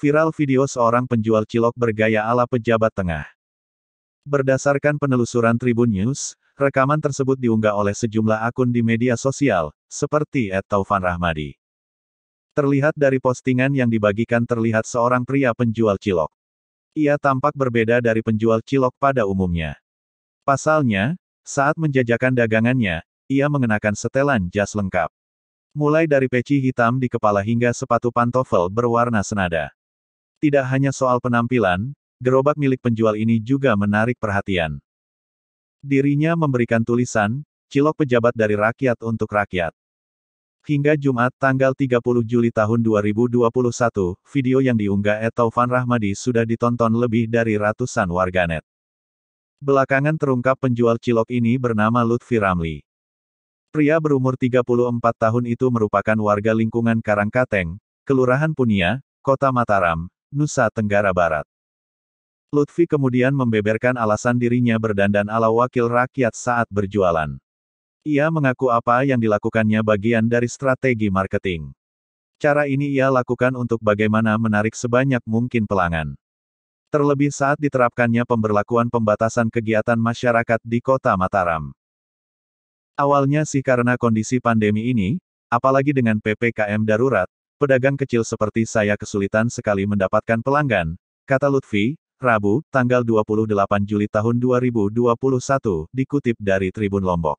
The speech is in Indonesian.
Viral video seorang penjual cilok bergaya ala pejabat tengah. Berdasarkan penelusuran Tribun News, rekaman tersebut diunggah oleh sejumlah akun di media sosial, seperti Taufan Rahmadi. Terlihat dari postingan yang dibagikan terlihat seorang pria penjual cilok. Ia tampak berbeda dari penjual cilok pada umumnya. Pasalnya, saat menjajakan dagangannya, ia mengenakan setelan jas lengkap. Mulai dari peci hitam di kepala hingga sepatu pantofel berwarna senada. Tidak hanya soal penampilan, gerobak milik penjual ini juga menarik perhatian. Dirinya memberikan tulisan, cilok pejabat dari rakyat untuk rakyat. Hingga Jumat tanggal 30 Juli tahun 2021, video yang diunggah Taufan Rahmadi sudah ditonton lebih dari ratusan warganet. Belakangan terungkap penjual cilok ini bernama Lutfi Ramli. Pria berumur 34 tahun itu merupakan warga lingkungan Karangkateng, Kelurahan Punia, Kota Mataram, Nusa Tenggara Barat. Lutfi kemudian membeberkan alasan dirinya berdandan ala wakil rakyat saat berjualan. Ia mengaku apa yang dilakukannya bagian dari strategi marketing. Cara ini ia lakukan untuk bagaimana menarik sebanyak mungkin pelanggan. Terlebih saat diterapkannya pemberlakuan pembatasan kegiatan masyarakat di kota Mataram. Awalnya sih karena kondisi pandemi ini, apalagi dengan PPKM darurat, pedagang kecil seperti saya kesulitan sekali mendapatkan pelanggan, kata Lutfi, Rabu, tanggal 28 Juli tahun 2021, dikutip dari Tribun Lombok.